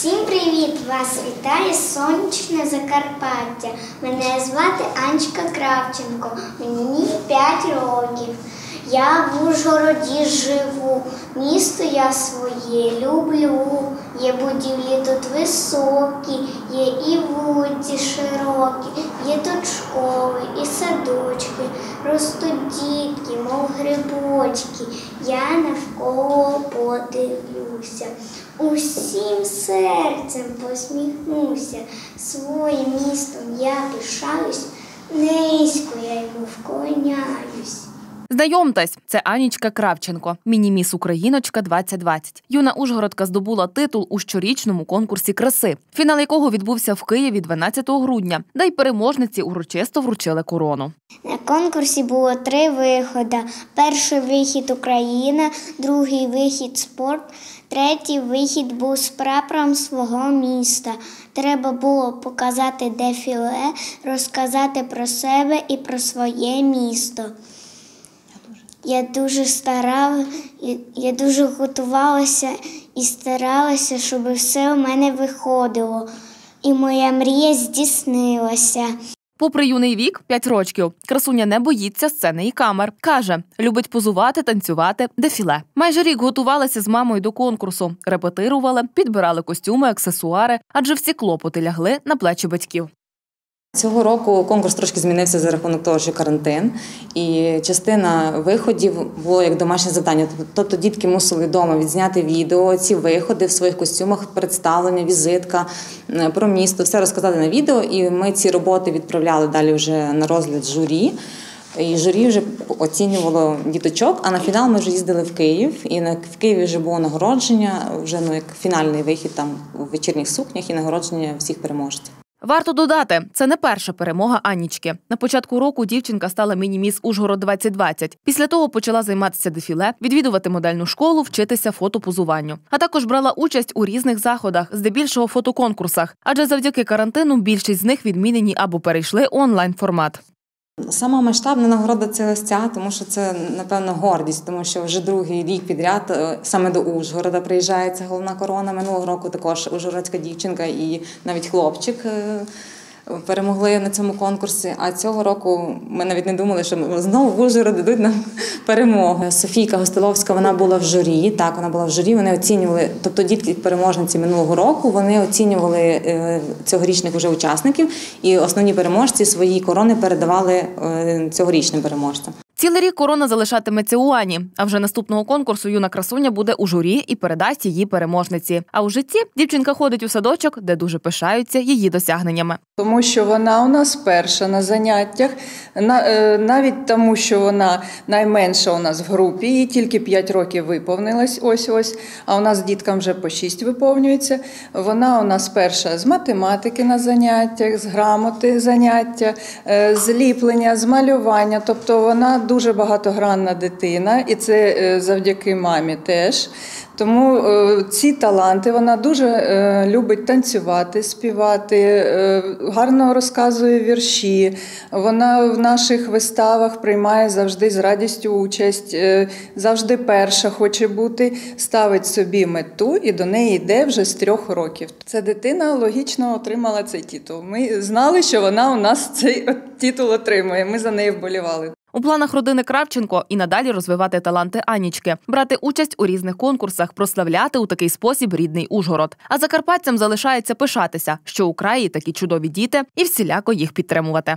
Всім привіт! Вас вітає сонячне Закарпаття. Мене звати Анечка Кравченко. Мені 5 років. Я в Ужгороді живу. Місто я своє люблю. Є будівлі тут високі, є і вулиці широкі, є тут школи і садочки. Ростуть дітки, мов грибочки. Я навколо подивлюся. Усім серцем посміхнуся, своїм містом я пишаюсь, низько я йому вклоняюсь. Знайомтесь, це Анічка Кравченко, міні-міс Україночка 2020. Юна Ужгородка здобула титул у щорічному конкурсі краси, фінал якого відбувся в Києві 12 грудня, де й переможниці урочисто вручили корону. На конкурсі було три виходи: перший вихід Україна, другий вихід спорт, третій вихід був з прапором свого міста. Треба було показати дефіле, розказати про себе і про своє місто. Я дуже старала, я- дуже готувалася і старалася, щоб все у мене виходило. І моя мрія здійснилася. Попри юний вік, 5 років, красуня не боїться сцени і камер. Каже, любить позувати, танцювати, дефіле. Майже рік готувалася з мамою до конкурсу, репетирували, підбирали костюми, аксесуари, адже всі клопоти лягли на плечі батьків. Цього року конкурс трошки змінився за рахунок того, що карантин, і частина виходів було як домашнє завдання. Тобто дітки мусили вдома відзняти відео, ці виходи в своїх костюмах, представлення, візитка е, про місто, все розказати на відео. І ми ці роботи відправляли далі вже на розгляд журі. І журі вже оцінювало діточок. А на фінал ми вже їздили в Київ, і на в Києві вже було нагородження, вже ну як фінальний вихід там у вечірніх сукнях і нагородження всіх переможців. Варто додати, це не перша перемога Анічки. На початку року дівчинка стала міні-міс Ужгород 2020. Після того почала займатися дефіле, відвідувати модельну школу, вчитися фотопозуванню. А також брала участь у різних заходах, здебільшого фотоконкурсах. Адже завдяки карантину більшість з них відмінені або перейшли онлайн формат. Сама масштабна нагорода це ось ця, тому що це напевно гордість, тому що вже другий рік підряд е, саме до Ужгорода приїжджається головна корона. Минулого року також ужгородська дівчинка і навіть хлопчик. Перемогли на цьому конкурсі, а цього року ми навіть не думали, що знову в дадуть нам перемогу. Софійка Гостиловська вона була в журі. Так, вона була в журі. Вони оцінювали, тобто дітки переможниці минулого року. Вони оцінювали е, цьогорічних уже учасників, і основні переможці свої корони передавали е, цьогорічним переможцям. Цілий рік корона залишатиметься у Ані. А вже наступного конкурсу юна красуня буде у журі і передасть її переможниці. А у житті дівчинка ходить у садочок, де дуже пишаються її досягненнями. Тому що вона у нас перша на заняттях, е, навіть тому, що вона найменша у нас в групі, їй тільки 5 років виповнилось ось ось, а у нас діткам вже по 6 виповнюється. Вона у нас перша з математики на заняттях, з грамоти заняття, е, з ліплення, з малювання. Тобто вона дуже багатогранна дитина, і це е, завдяки мамі теж. Тому е, ці таланти вона дуже е, любить танцювати, співати, гарно розказує вірші. Вона в наших виставах приймає завжди з радістю участь, завжди перша хоче бути, ставить собі мету і до неї йде вже з трьох років. Ця дитина логічно отримала цей титул. Ми знали, що вона у нас цей титул отримує. Ми за неї вболівали. У планах родини Кравченко і надалі розвивати таланти Анічки, брати участь у різних конкурсах, прославляти у такий спосіб рідний Ужгород. А закарпатцям залишається пишатися, що у краї такі чудові діти, і всіляко їх підтримувати.